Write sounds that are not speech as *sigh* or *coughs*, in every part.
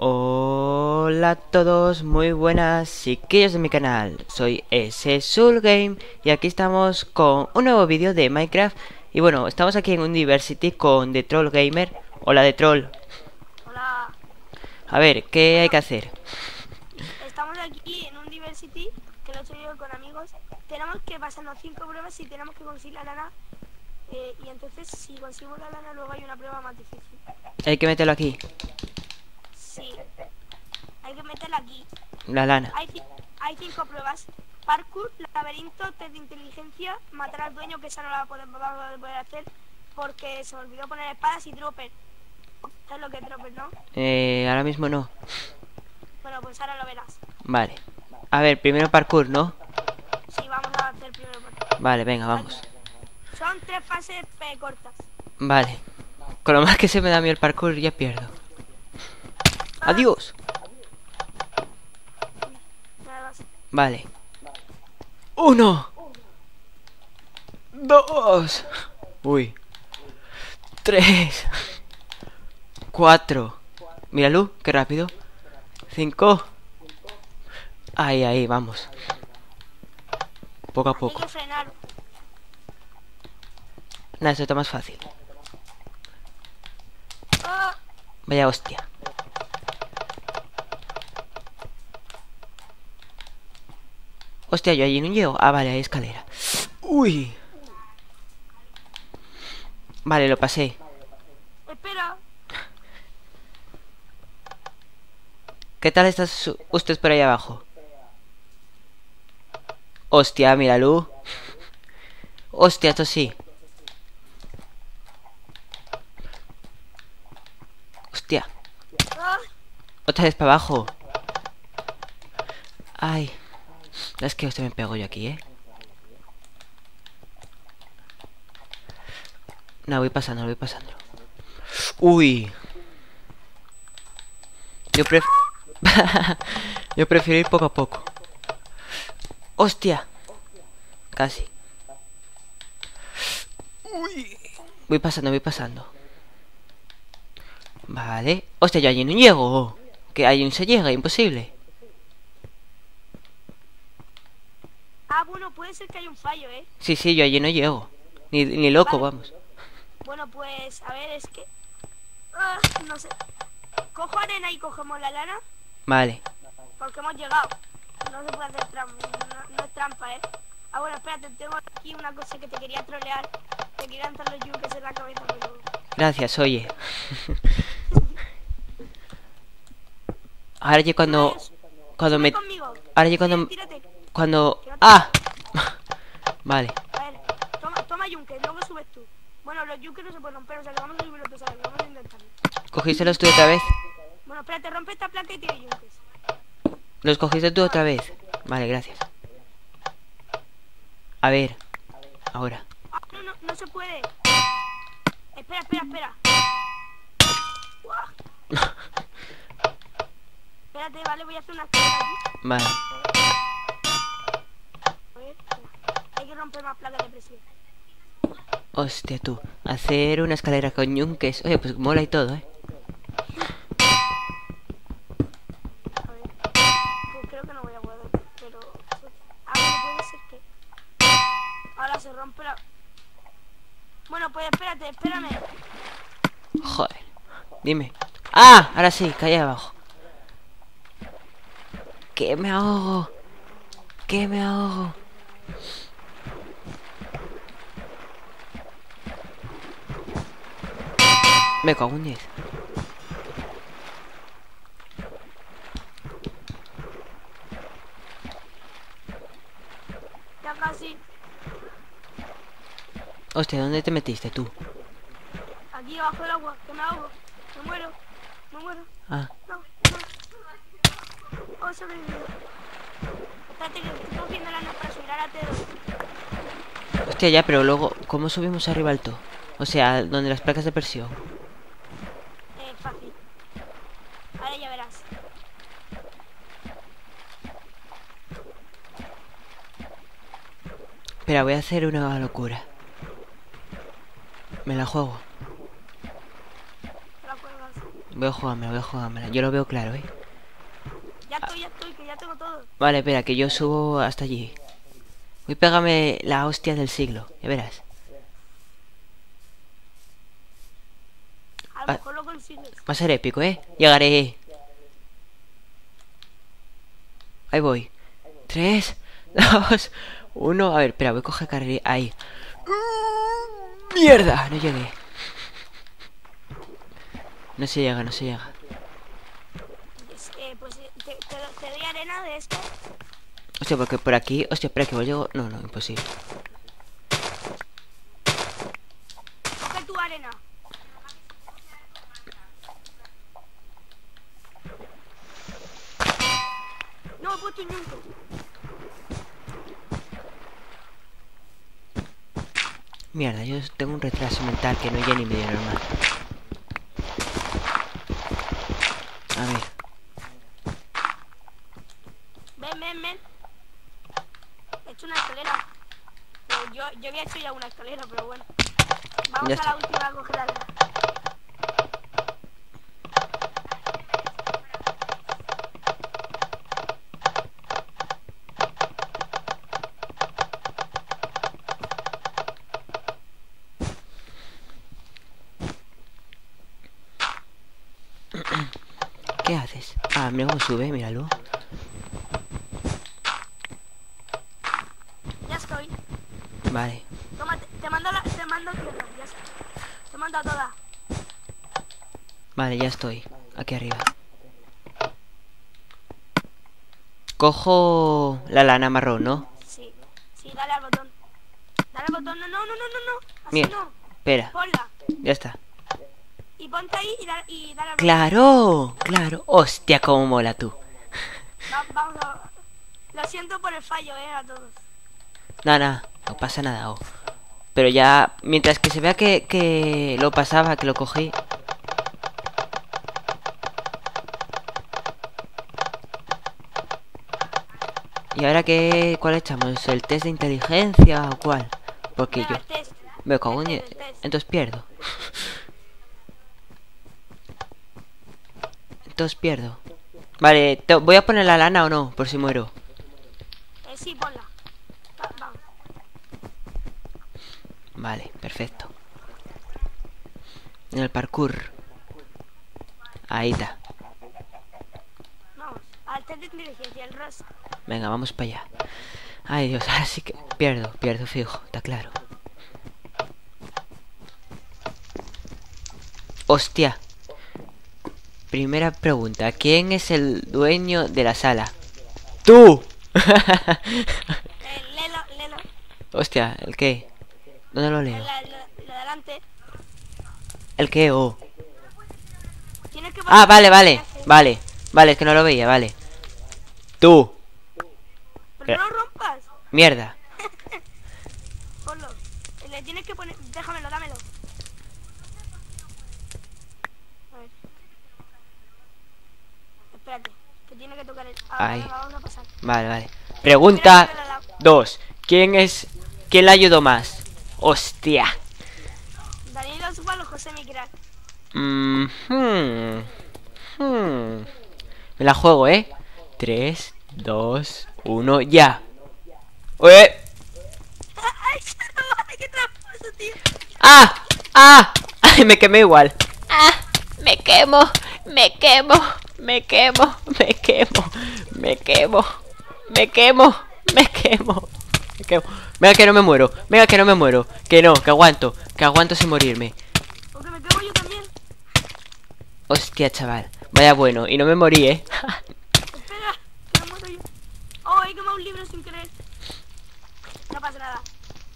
Hola a todos, muy buenas chiquillos de mi canal, soy ese Game y aquí estamos con un nuevo vídeo de Minecraft y bueno, estamos aquí en University con The Troll Gamer. Hola The Troll. Hola. A ver, ¿qué hay que hacer? Estamos aquí en University, que lo he hecho yo con amigos. Tenemos que pasarnos cinco pruebas y tenemos que conseguir la lana. Eh, y entonces, si conseguimos la lana, luego hay una prueba más difícil. Hay que meterlo aquí. Sí. Hay que meterla aquí. La lana. Hay, ci- hay cinco pruebas. Parkour, laberinto, test de inteligencia, matar al dueño, que esa no la podemos poder hacer porque se me olvidó poner espadas y dropper. ¿Sabes lo que es dropper, no? Eh, ahora mismo no. Bueno, pues ahora lo verás. Vale. A ver, primero parkour, ¿no? Sí, vamos a hacer primero parkour. Vale, venga, vamos. Son tres fases eh, cortas. Vale. Con lo más que se me da a mí el parkour ya pierdo. Adiós. Vale. Uno. Dos. Uy. Tres. Cuatro. Míralo, qué rápido. Cinco. Ahí, ahí, vamos. Poco a poco. Nada, esto está más fácil. Ah, Vaya hostia. Hostia, yo allí no llego. Ah, vale, hay escalera. Uy. Vale, lo pasé. espera. ¿Qué tal estás usted por ahí abajo? Hostia, míralo. Hostia, esto sí. Hostia, Ah, otra vez para abajo. Ay. Es que usted me pego yo aquí, ¿eh? No, voy pasando, voy pasando. Uy. Yo pref... *laughs* Yo prefiero ir poco a poco. ¡Hostia! Casi. Uy. Voy pasando, voy pasando. Vale. ¡Hostia, yo allí no llego! Que allí no se llega, imposible. Ah, bueno, puede ser que haya un fallo, ¿eh? Sí, sí, yo allí no llego. Ni, ni loco, Vale. vamos. Bueno, pues, a ver, es que... Ah, no sé. Cojo arena y cogemos la lana Vale. porque hemos llegado. No se puede hacer trampa, no, no es trampa, ¿eh? Ah, bueno, espérate, tengo aquí una cosa que te quería trolear. Te quería lanzar los yukes en la cabeza, pero... Gracias, oye. *laughs* Ahora yo cuando... Cuando me... Ahora yo cuando... Cuando... ¡Ah! *laughs* Vale. A ver, toma, toma yunque, luego subes tú. Bueno, los yunques no se pueden romper, o sea que vamos a subirlos tú, ¿sabes? Vamos a intentarlo. ¿Cogístelos tú otra vez? Bueno, espérate, rompe esta placa y tira yunques. ¿Los cogiste tú otra vez? Vale, gracias. A ver. Ahora. Ah, no, no, no se puede. Espera, espera, espera. *laughs* Espérate, vale, voy a hacer una aquí. Vale. A ver, espera. Hay que romper más placas de presión. Hostia, tú. Hacer una escalera con yunques. Oye, pues mola y todo, ¿eh? A ver. Pues creo que no voy a poder, pero... Ah, bueno, puede ser que... Ahora se rompe la... Bueno, pues espérate, espérame. Joder. Dime. ¡Ah! Ahora sí, calle abajo. Que me ahogo. Que me ahogo. Me cago en 10. Ya casi. Hostia, ¿dónde te metiste tú? Aquí abajo del agua, que me ahogo. Me muero. Me muero. Ah, No, no. Oh, sobrevivido. Espérate que estoy cogiendo la para subir a la T2. hostia, ya, pero luego, ¿cómo subimos arriba al todo? O sea, donde las placas de presión. Eh, fácil. Ahora ya verás. Espera, voy a hacer una locura. Me la juego. Voy a jugármela, voy a jugármela. Yo lo veo claro, ¿eh? Ya estoy, ya estoy, que ya tengo todo. Vale, espera, que yo subo hasta allí. Voy a pegarme la hostia del siglo, ya verás. A lo Ah. mejor lo consigues. Va a ser épico, ¿eh? Llegaré. Ahí voy. Tres, *laughs* dos, uno. A ver, espera, voy a coger carrera. Ahí. ¡Mierda! No llegué. No se llega, no se llega. Es- eh, pues eh, te, te, te doy arena de esto. Hostia, porque por aquí... Hostia, espera, que voy llego... No, no, imposible. Coge tu arena. No, he puesto un Mierda, yo tengo un retraso mental que no ya ni medio normal. A ver. Ven, ven, ven. He hecho una escalera. Yo, yo había hecho ya una escalera, pero bueno. Vamos Ya a está. la última a coger ¿Qué haces? Ah, mira cómo sube, míralo. Ya estoy. Vale. Toma, te, te mando la, te mando tierra, ya está. Te mando a toda. Vale, ya estoy. Aquí arriba. Cojo la lana marrón, ¿no? Sí, sí, dale al botón. Dale al botón, no, no, no, no, no, no. Así Mira. no. Espera, Ponla. ya está. Y ponte ahí y, da- y dale al botón. ¡Claro! ¡Claro! ¡Hostia, cómo mola tú! Va- vamos a... Lo siento por el fallo, eh, a todos. Nada, no pasa nada. oh. Pero ya, mientras que se vea que, que lo pasaba, que lo cogí. ¿Y ahora qué? ¿Cuál echamos? ¿El test de inteligencia o cuál? Porque yo... Me cago en... Test. Entonces pierdo. Entonces pierdo. Vale, te- ¿voy a poner la lana o no? Por si muero. Eh, sí, ponla. Vale, perfecto. En el parkour. Ahí está. Vamos. El. Venga, vamos para allá. Ay, Dios, ahora sí que pierdo, pierdo fijo, está claro. Hostia. Primera pregunta, ¿quién es el dueño de la sala? ¡Tú! *laughs* Eh, léelo, léelo. Hostia, ¿el qué? ¿Dónde lo leo? ¿El qué? Oh. Tienes que Ah, vale, vale, vale. Vale, es que no lo veía, vale. Tú. Pero no lo rompas. Mierda. Ponlo. Le tienes que poner... Déjamelo, dámelo. A ver. Espérate. Que tiene que tocar el... Ah, Ay. venga, vamos a pasar. Vale, vale. Pregunta 2. ¿Quién es... ¿Quién le ayudó más? Hostia. Daniel Osvaldo, José Micral. Mm, hmm, hmm. Me la juego, ¿eh? 3, 2, 1, ya. ¡Ué! *laughs* ¡Ay, no vale! ¡Qué tramposo, tío! ¡Ah! ¡Ah! ¡Ay, me quemé igual! ¡Ah! ¡Me quemo! ¡Me quemo! ¡Me quemo! ¡Me quemo! ¡Me quemo! ¡Me quemo! ¡Me quemo! ¡Me quemo! Venga que no me muero, venga que no me muero, que no, que aguanto, que aguanto sin morirme. Porque me quemo yo también. Hostia, chaval, vaya bueno, y no me morí, eh. Espera, que me muero yo. Oh, he quemado un libro sin querer. No pasa nada.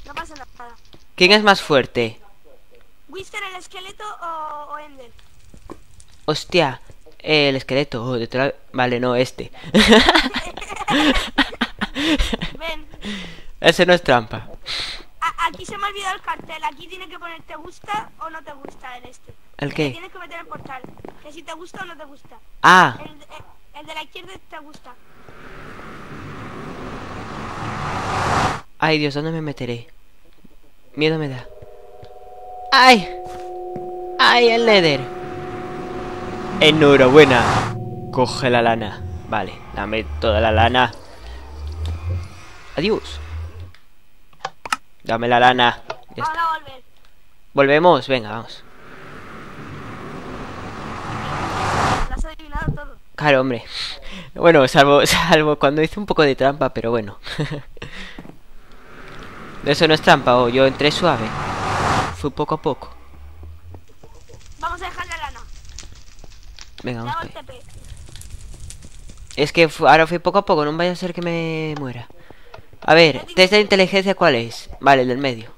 No pasa nada. ¿Quién es más fuerte? ¿Wister el esqueleto o, o Ender? Hostia, eh, el esqueleto, oh, detrás- Vale, no, este. Ven. Ese no es trampa. A- aquí se me ha olvidado el cartel. Aquí tiene que poner te gusta o no te gusta el este. ¿El qué? Tienes que meter el portal. Que si te gusta o no te gusta. Ah, El, de- el de la izquierda te gusta. ay Dios, ¿dónde me meteré? Miedo me da. ¡Ay! ¡Ay, el Nether! Enhorabuena. Coge la lana. Vale, dame toda la lana. Adiós. Dame la lana. Ya está. Volvemos, venga, vamos. Claro, hombre. Bueno, salvo, *laughs* salvo cuando hice un poco de trampa, pero bueno. *laughs* Eso no es trampa, o yo entré suave. Fui poco a poco. Vamos a dejar la. Venga, vamos. Es que ahora fui poco a poco, no vaya a ser que me muera. A ver, test de inteligencia, ¿cuál es? Vale, el del medio.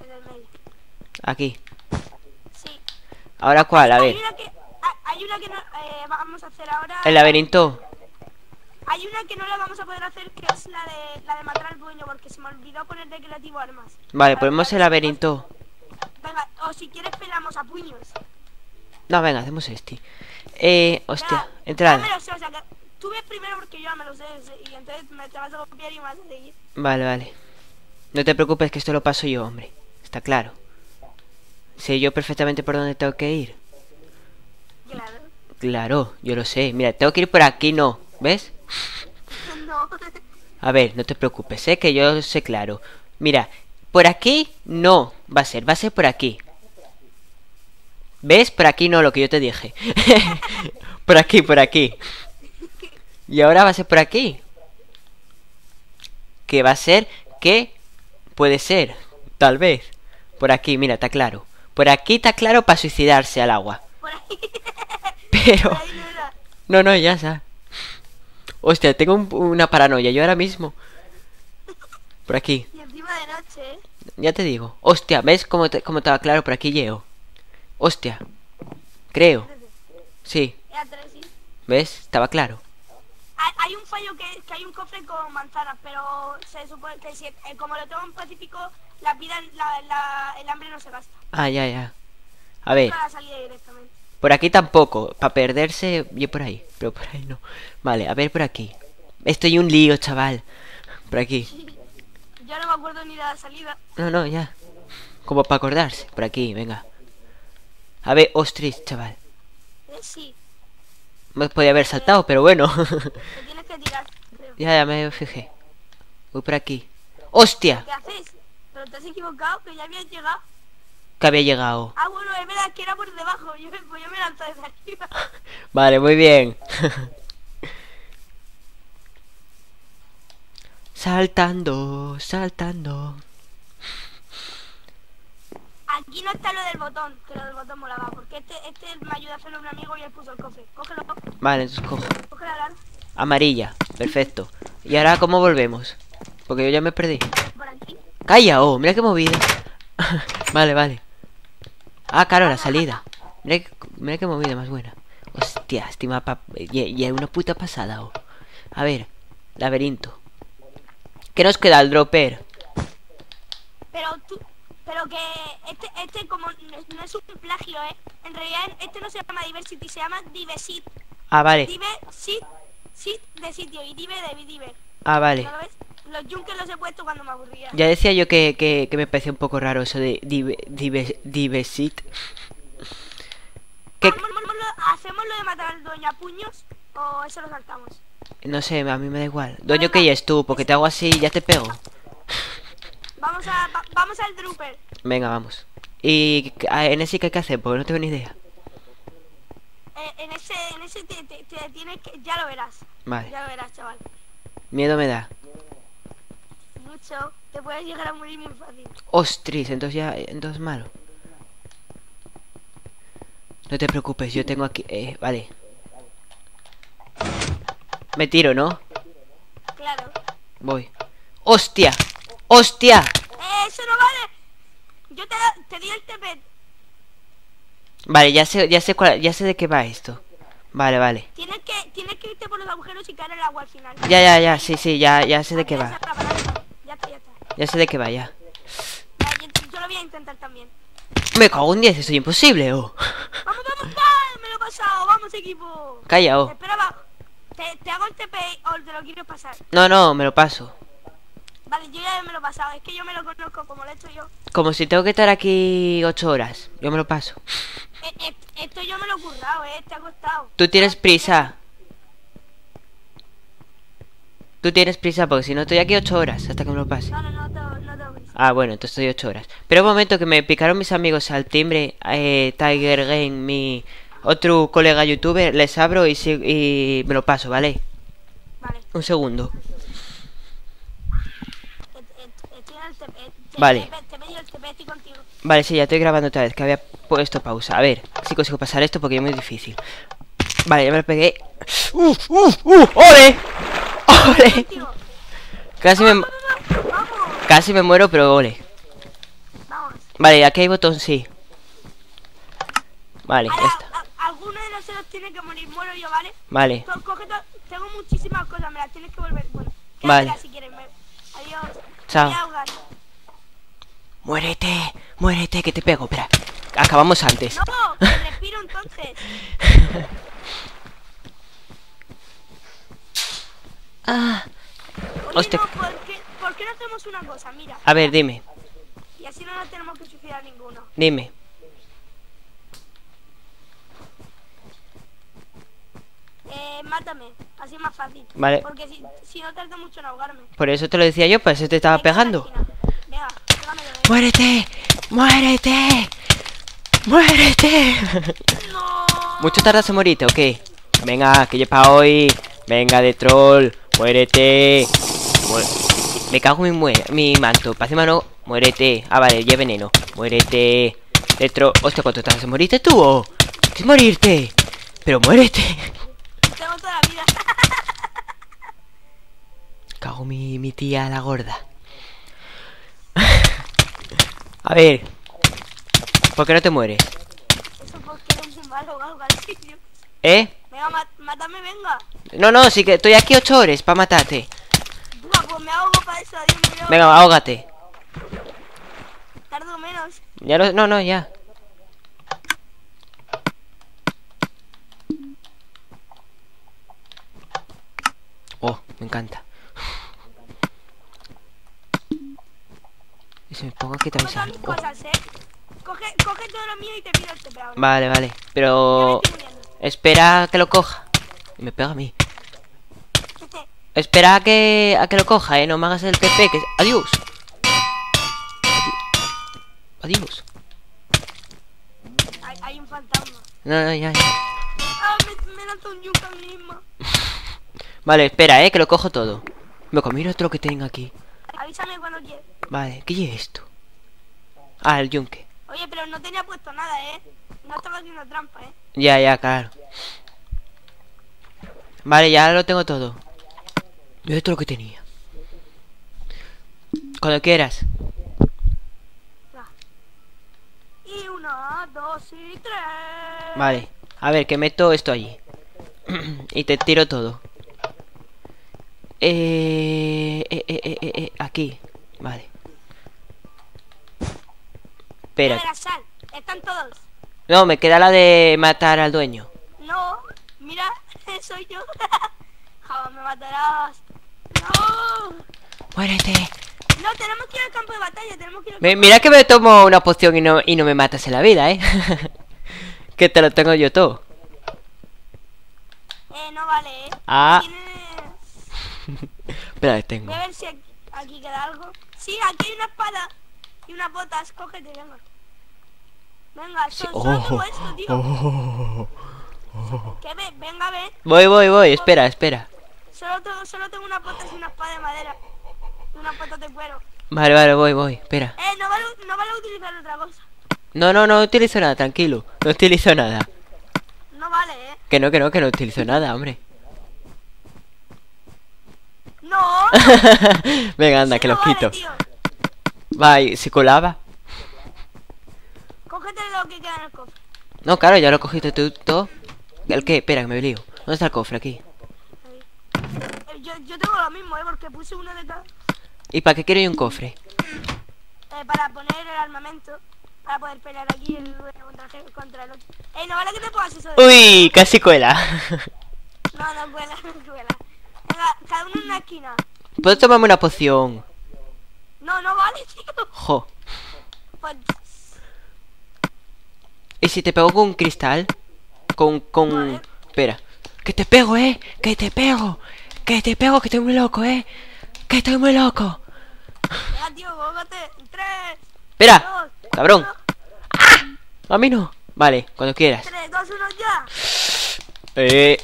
El medio. Aquí. Sí. Ahora, ¿cuál? A Hay ver. una que, ha- hay una que no, eh, vamos a hacer ahora. El laberinto. Hay una que no la vamos a poder hacer que es la de la de matar al dueño porque se me olvidó poner de creativo armas. Vale, ponemos el laberinto. Venga, o si quieres pelamos a puños. No, venga, hacemos este. Eh, hostia, entrada. lo sé, o sea que tú ves primero porque yo ya me lo sé y entonces me te vas a copiar y me vas a seguir. Vale, vale. No te preocupes que esto lo paso yo, hombre. Está claro. Sé yo perfectamente por dónde tengo que ir. Claro. Claro, yo lo sé. Mira, tengo que ir por aquí, no. ¿Ves? *laughs* no. A ver, no te preocupes, sé que yo sé claro. Mira, por aquí no va a ser, va a ser por aquí. ¿Ves? Por aquí no, lo que yo te dije. *laughs* por aquí, por aquí. Y ahora va a ser por aquí. Que va a ser que puede ser, tal vez. Por aquí, mira, está claro. Por aquí está claro para suicidarse al agua. *laughs* Pero... no. No, ya está. Hostia, tengo un- una paranoia yo ahora mismo. Por aquí. Y encima de noche, ¿eh? Ya te digo. Hostia, ¿ves cómo, te- cómo estaba claro por aquí llego? Hostia. Creo. Sí. ¿Ves? Estaba claro. Hay, un fallo que, que hay un cofre con manzanas, pero se supone que si, eh, como lo tengo en Pacífico, la vida, la, la- el hambre no se gasta. Ah, ya, ya. A ver, por aquí tampoco. Para perderse, yo por ahí. Pero por ahí no. Vale, a ver por aquí. Estoy un lío, chaval. Por aquí. *laughs* Yo no me acuerdo ni de la salida. No, no, ya. Como para acordarse. Por aquí, venga. A ver, ostras, chaval. Eh, sí, Me podía haber saltado, pero bueno. *laughs* te tienes que tirar, ya, ya me fijé. Voy por aquí. ¡Hostia! ¿Qué haces? Pero te has equivocado, que ya habías llegado. Que había llegado. Ah, bueno, es verdad que era por debajo. Yo, me- pues yo me lanzo desde arriba. *laughs* Vale, muy bien. *laughs* saltando, saltando. Aquí no está lo del botón, que lo del botón molaba. Porque este, este me ayuda a hacerlo un amigo y él puso el cofre. Cógelo, Vale, entonces cojo. coge la lana. Amarilla, perfecto. ¿Y ahora cómo volvemos? Porque yo ya me perdí. Por aquí. ¡Calla! ¡Oh! Mira qué movida. *laughs* vale, vale. Ah, claro, la salida. Mira, mira qué movida más buena. Hostia, este mapa. Y, y es una puta pasada, oh. A ver, laberinto. ¿Qué nos queda el dropper? Pero tú, pero que este, este como no es, un plagio, ¿eh? En realidad este no se llama Diversity, se llama Divesit. Ah, vale. Divesit, sit de sitio y dive de diver. Ah, vale. ¿No lo ves? Los junkers los he puesto cuando me aburría. Ya decía yo que, que, que me parecía un poco raro eso de dive, dive, divesit. ¿Qué? ¿Hacemos, lo- ¿Hacemos lo de matar al dueño a puños o eso lo saltamos? No sé, a mí me da igual. Doño que ya es tú, porque te hago así y ya te pego. Vamos a va- vamos al Drooper. Venga, vamos. ¿Y a- en ese qué hay que hacer? Porque no tengo ni idea. Eh, en ese en ese te, te- te tienes que ya lo verás. Vale. Ya lo verás, chaval. Miedo me da. Mucho. Te puedes llegar a morir muy fácil. Ostras, entonces ya, entonces malo. No te preocupes, yo tengo aquí, eh, vale. Me tiro, ¿no? Claro. Voy. ¡Hostia! ¡Hostia! ¡Eh, eso no vale! Yo te, te di el TP. Vale, ya sé, ya sé cuál, ya sé de qué va esto. Vale, vale. Tienes que, tienes que irte por los agujeros y caer en el agua al final. Ya, ya, ya, sí, sí, ya, ya sé de qué va. Ya está, ya está. Ya sé de qué va, ya. Ya, yo, yo lo voy a intentar también. Me cago en 10, eso es imposible, oh. ¡Vamos, vamos! ¡Ah! ¡Me lo he pasado! ¡Vamos, equipo! Calla, oh. Espera, va. Te, te hago el TP o te lo quiero pasar. No, no, me lo paso. Vale, yo ya me lo he pasado. Es que yo me lo conozco como lo he hecho yo. Como si tengo que estar aquí ocho horas. Yo me lo paso. Eh, eh, esto yo me lo he currado, eh. Te ha costado. Tú tienes prisa. Tú tienes prisa porque si no estoy aquí ocho horas hasta que me lo pase. No, no, no, tengo- no tengo prisa. Ah, bueno, entonces estoy ocho horas. Pero un momento que me picaron mis amigos al timbre, eh, Tiger Game, mi otro colega youtuber, les abro y, si- y me lo paso, ¿vale? Vale. Un segundo. Eh, eh, Estoy en el TP. eh, te- Vale. Te, te he pedido el TP, estoy contigo. Vale, sí, ya estoy grabando otra vez, que había puesto pausa. A ver, si consigo pasar esto porque es muy difícil. Vale, ya me lo pegué. ¡Uh, uh, uh! ¡Ole! ¡Ole! Casi me, casi me muero, pero ole. Vale, aquí hay botón sí. Vale, ya está. alguno de nosotros tiene que morir. Muero yo, ¿vale? Vale, Tengo muchísimas cosas, me las tienes que volver. Bueno, Vale. si quieres. Adiós. Chao. Me voy a ahogar. Muérete, muérete, que te pego. Espera, acabamos antes. No, *laughs* que respiro entonces. Ah, Oye, no, ¿por qué, ¿por qué no hacemos una cosa? Mira, a ver, dime, y así no nos tenemos que suicidar ninguno. dime. Eh, mátame, así es más fácil. Vale. Porque si, si no tardo mucho en ahogarme. Por eso te lo decía yo, para eso te estaba pegando la esquina. Venga, pégame de ¡Muérete! ¡Muérete! ¡Muérete! No. ¿Mucho tardas en morirte o qué? Venga, que para hoy. Venga, de troll. Muérete. Mu- Me cago en mi, mi manto. Para encima no. Muérete. Ah, vale, ya veneno. Muérete. De troll. Hostia, ¿cuánto tardas en morirte tú? oh? ¿Qué morirte? Pero muérete. Cago mi, mi tía la gorda. A ver. ¿Por qué no te mueres? Eso porque eres muy malo o algo así. ¿Eh? Venga, ma- mátame, venga. No, no, sí que estoy aquí ocho horas para matarte. Buah, pues me ahogo para eso, Dios mío. Venga, ahógate. Tardo menos. Ya lo... No, no, ya. Oh, me encanta. Si me pongo aquí Oh, cosas, eh. Coge, coge todo lo mío y te pido TP ahora. Vale, vale. Pero... Espera a que lo coja. Y me pega a mí. Espera a que, a que lo coja, eh. No me hagas el PP. Que... Adiós. Adi- Adiós. hay, hay un fantasma. No, no, ya, ya. Ah, me, me lanzó un yunque a mí misma. *laughs* Vale, espera, eh. Que lo cojo todo. Me mira otro que tengo aquí. Avísame cuando quieras. Vale, ¿qué es esto? Ah, el yunque. Oye, pero no tenía puesto nada, eh. No estaba haciendo trampa, eh. Ya, ya, claro. Vale, ya lo tengo todo. Yo esto lo que tenía. Cuando quieras. Y una, dos y tres. Vale. A ver, que meto esto allí. *clears throat* y te tiro todo. Eh, eh, eh, eh, eh, eh, aquí. Vale. Espera. Están todos. No, me queda la de matar al dueño. No, mira, *laughs* soy yo. *laughs* Jamás me matarás. No. Muérete. No, tenemos que ir al campo de batalla, tenemos que ir al campo mira que me tomo una poción y no, y no me matas en la vida, ¿eh? *laughs* que te lo tengo yo todo. Eh, no vale, eh. Ah. *laughs* Espera, que tengo. Voy a ver si aquí, aquí queda algo. Sí, aquí hay una espada y unas botas. Cógete, venga. Venga, so- solo tengo esto, tío. oh. Que ve, venga, ve. Voy, voy, voy. Espera, espera. Solo tengo, solo tengo unas botas y una espada de madera. Y unas botas de cuero. Vale, vale, voy, voy. Espera. Eh, no vale, no vale utilizar otra cosa. No, no, no utilizo nada, tranquilo. No utilizo nada. No vale, eh. Que no, que no, que no utilizo nada, hombre. No. *laughs* Venga, anda, Sí, que no lo vale, quito. tío. Y si colaba. Cógete lo que queda en el cofre. No, claro, ya lo cogiste tú todo. ¿El qué? Espera, que me lío. ¿Dónde está el cofre? Aquí. Ahí. Eh, Yo, yo tengo lo mismo, eh, porque puse uno de cada. ¿Y para qué quiero yo un cofre? eh, para poner el armamento. Para poder pelear aquí el el, contra el otro. Eh, no vale que te pongas eso de. Uy, casi cuela. No, no cuela, *laughs* no cuela. Cada uno en una esquina. ¿Puedo tomarme una poción? No, no vale, tío. Jo. Pues, ¿Y si te pego con un cristal? Con, con... Vale. Espera. Que te pego, eh. Que te pego. Que te pego, que estoy muy loco, eh. Que estoy muy loco. tío, bógate. Tres, Espera. dos, Cabrón. uno. A mí no. Vale, cuando quieras. Tres, dos, uno, ya. Eh.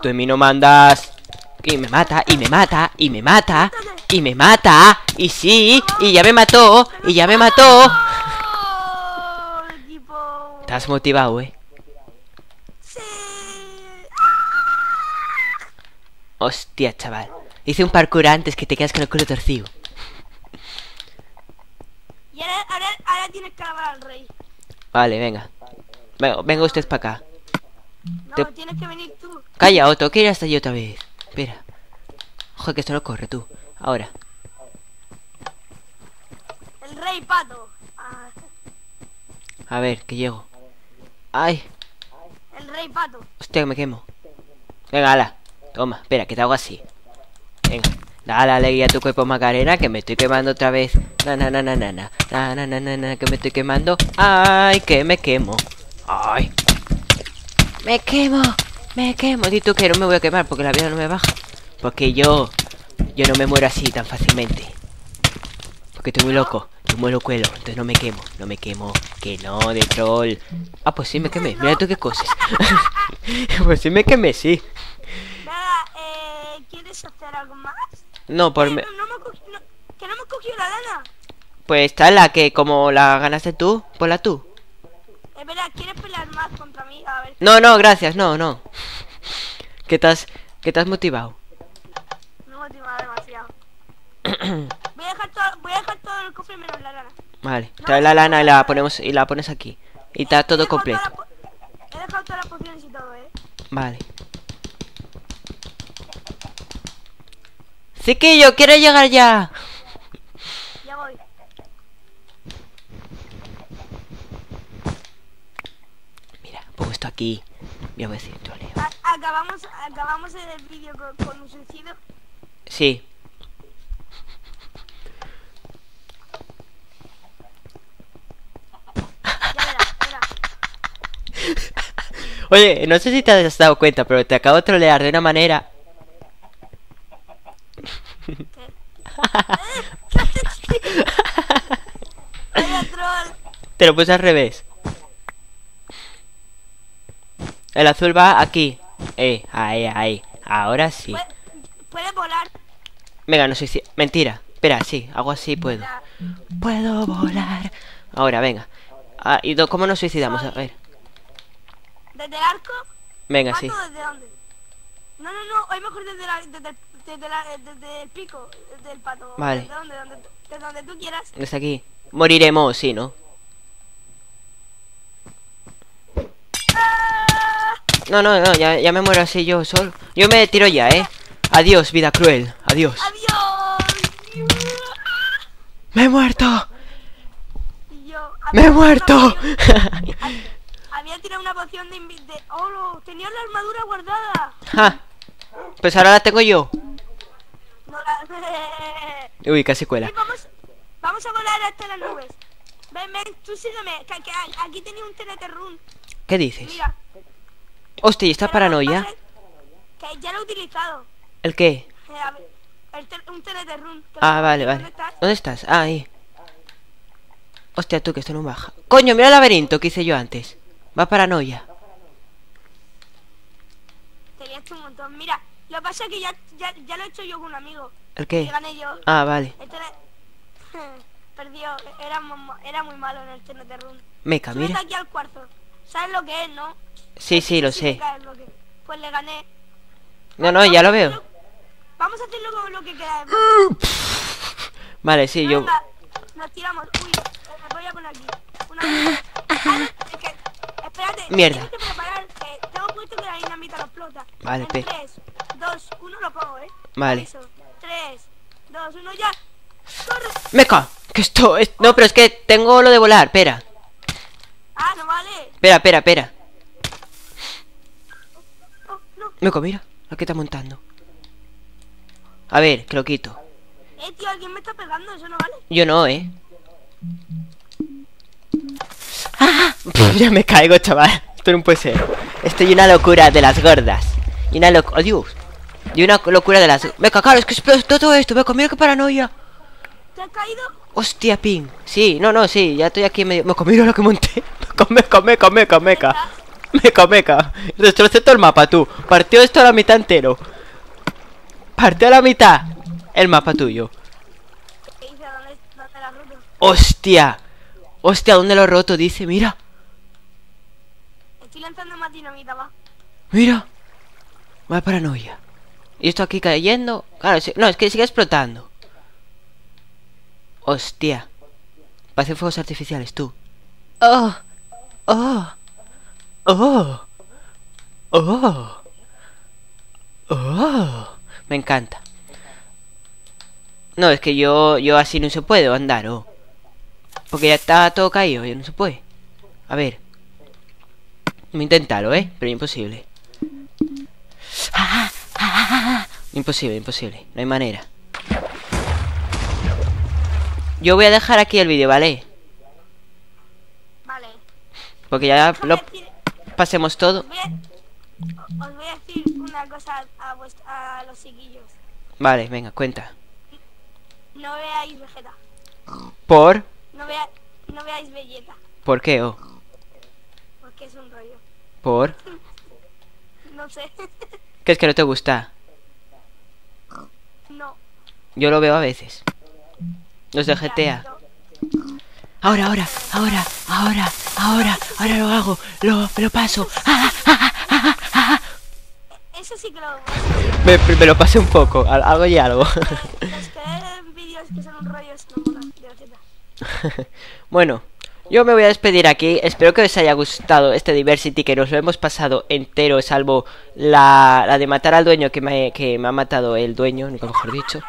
Tú en mí no mandas. Y me mata, y me mata, y me mata, y me mata. Y sí, y ya me mató, y ya me mató. Estás motivado, eh. Hostia, chaval. Hice un parkour antes que te quedas con el culo torcido. Y ahora, ahora, ahora tienes que alabar al rey. Vale, venga. Venga, venga usted para acá. No, Te- tienes que venir tú. Calla, Otto, que ir hasta yo otra vez. Espera. Joder, que esto no corre, tú. Ahora. El rey pato. Ah, A ver, que llego. Ay, el rey pato. hostia, que me quemo. Venga, ala. Toma, espera, que te hago así. Venga. Dale alegría a tu cuerpo, Macarena, que me estoy quemando otra vez. Na, na, na, na, na, na. Na, na, na, na, na, que me estoy quemando. Ay, que me quemo. Ay. Me quemo. Me quemo. Di tú que no me voy a quemar porque la vida no me baja. Porque yo... Yo no me muero así tan fácilmente. Porque estoy muy loco. Yo muero cuelo. Entonces no me quemo. No me quemo. Que no, de troll. Ah, pues sí me quemé. Mira tú qué cosas. *laughs* pues sí me quemé, sí. Nada, eh, ¿quieres hacer algo más? No, por... Eh, me- no, no me ha cogi- no, que no me he cogido la lana. Pues está la que como la ganaste tú, ponla tú. Es verdad, ¿quieres pelear más contra mí? A ver, No, no, gracias, no, no. ¿Qué te has, qué te has motivado? me motiva demasiado. *coughs* voy, a dejar todo, voy a dejar todo el cofre menos la lana. Vale, trae la lana y la ponemos y la pones aquí. Y está He todo completo. He dejado todas las pociones y todo, ¿eh? Vale. Ciquillo, quiero llegar. Ya voy. Mira, pongo esto aquí. Voy a decir, acabamos, acabamos el vídeo con, con un suicidio. Sí. Ya verás, verás. Oye, no sé si te has dado cuenta, pero te acabo de trolear de una manera. ¿Qué? *laughs* ¿Qué haces, tío? Vaya troll. Te lo puse al revés. El azul va aquí. Eh, ahí, ahí. Ahora sí. Puede, puede volar. Venga, no sé si... Mentira. Espera, sí, hago así, puedo. Puedo volar. Ahora, venga. Ah, ¿y cómo nos suicidamos? A ver. Desde el arco. Venga, ¿Pato sí. desde dónde? No, no, no. Hoy mejor desde, la, desde, el, desde, la, desde el pico. Desde el pato. Vale. ¿Desde dónde? Donde, desde donde tú quieras. Desde aquí. Moriremos, sí, ¿no? ¡Ah! No, no, no, ya, ya me muero así yo solo. Yo me tiro ya, ¿eh? Adiós, vida cruel. Adiós. ¡Adiós! ¡Me he muerto! Yo... ¡Me he muerto! *laughs* Había tirado una poción de... de ¡Oh, no! Tenía la armadura guardada. Ja. Pues ahora la tengo yo. No la... Uy, casi cuela. Sí, vamos, vamos a volar hasta las nubes. Ven, ven, tú sígueme. Que, que a- aquí tenía un TNT run. ¿Qué dices? Mira. Hostia, ¿y esta paranoia? vale, Que ya lo he utilizado. ¿El qué? Eh, el te- un que Ah, lo- vale, ¿dónde vale. estás? ¿Dónde estás? Ah, ahí. Hostia, tú, que esto no baja. Coño, mira el laberinto que hice yo antes. Va paranoia. Te hecho un montón. Mira, lo que pasa es que ya, ya, ya lo he hecho yo con un amigo. ¿El qué? gané yo. Ah, vale. El TNT... *laughs* Perdió. Era, mu- era muy malo en el run. Meca, Súbete mira. aquí al cuarzo. ¿Sabes lo que es, no? Sí, sí, lo sé. sabes lo que- Pues le gané. No, no, ya lo veo. Vamos a hacerlo con lo que queda. *laughs* Vale, sí, yo... Nos tiramos. Uy, me voy a poner aquí. Una. Ah, es que- espérate. Mierda. Tienes que preparar. que tengo puesto que la dinamita explota. Vale, En pe- 3, 2, 1 lo pongo, ¿eh? Vale. 3, 2, 1, ya. Que esto es... No, pero es que tengo lo de volar, espera. Ah, no vale. Espera, espera, espera. Oh, no. Meca, mira, aquí está montando. A ver, que lo quito. Eh, tío, alguien me está pegando, eso no vale. Yo no, ¿eh? ¡Ah! Puf, ya me caigo, chaval. Esto no puede ser. Estoy una locura de las gordas. Y una locura... ¡Oh, Dios! Y una locura de las... Venga, claro, es que explotó todo esto. Venga, mira qué paranoia. ¿Te has caído? Hostia, ping. Sí, no, no, sí. Ya estoy aquí medio... Me comí lo que monté. Meca, meca, meca, meca. Meca, meca. Destrocé todo el mapa, tú. Partió esto a la mitad entero. Partió a la mitad. El mapa tuyo. Hostia. Hostia, ¿dónde lo he roto? Dice, mira. Estoy lanzando más dinamita, va. Mira. Vaya paranoia. Y esto aquí cayendo. Claro, no, es que sigue explotando. Hostia. Parecen fuegos artificiales, tú. Oh. Oh. Oh. Oh. Oh. Me encanta. No, es que yo, yo así no se puede andar, oh. Porque ya está todo caído, ya no se puede. A ver. Voy a intentarlo, ¿eh? Pero imposible. Imposible, imposible. No hay manera. Yo voy a dejar aquí el vídeo, ¿vale? Vale. Porque ya lo decir- pasemos todo. voy a- os voy a decir una cosa a, vuest- a los chiquillos. Vale, venga, cuenta. No veáis Vegeta. ¿Por? No, vea, no veáis Belleta. ¿Por qué? Oh? Porque es un rollo. ¿Por? *laughs* No sé. ¿Qué es que no te gusta? no. Yo lo veo a veces. Los de GTA. Ahora, ahora, ahora, ahora, ahora, ahora lo hago. Lo, lo paso. Ah, ah, ah, ah, ah. Eso sí que lo... Me, me lo pasé un poco. al- Algo y algo. Los que ven vídeos que son un rollo es no mola de Vegeta. bueno, yo me voy a despedir aquí. Espero que os haya gustado este Diversity, que nos lo hemos pasado entero, salvo la, la de matar al dueño que me, que me ha matado el dueño, nunca mejor dicho.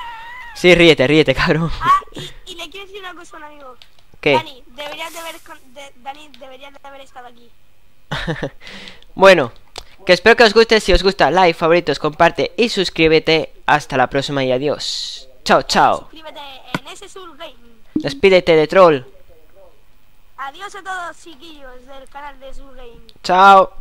Sí, ríete, ríete, cabrón. Ah, y, y le quiero decir una cosa a un amigo. ¿Qué? Dani, deberías de haber, de- Dani, deberías de haber estado aquí. *laughs* bueno, que espero que os guste. Si os gusta, like, favoritos, comparte y suscríbete. Hasta la próxima y adiós. Chao, chao. Suscríbete en ese Game. Despídete de troll. Adiós a todos, chiquillos del canal de Soul Game. Chao.